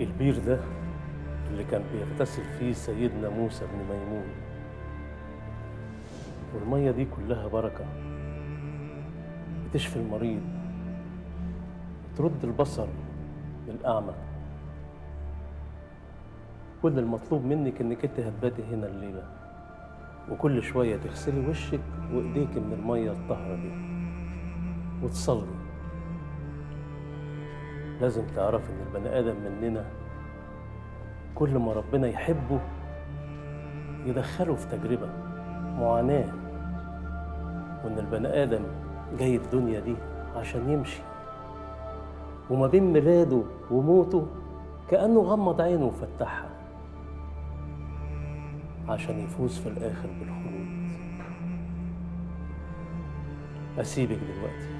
البير ده اللي كان بيغتسل فيه سيدنا موسى بن ميمون. والمية دي كلها بركة. بتشفي المريض. ترد البصر للأعمى. كل المطلوب منك إنك أنت هتباتي هنا الليلة. وكل شوية تغسلي وشك وإيديك من المية الطاهرة دي. وتصلي. لازم تعرف إن البني آدم مننا كل ما ربنا يحبه يدخله في تجربة معاناة وإن البني آدم جاي الدنيا دي عشان يمشي. وما بين ميلاده وموته كأنه غمض عينه وفتحها عشان يفوز في الآخر بالخلود أسيبك دلوقتي.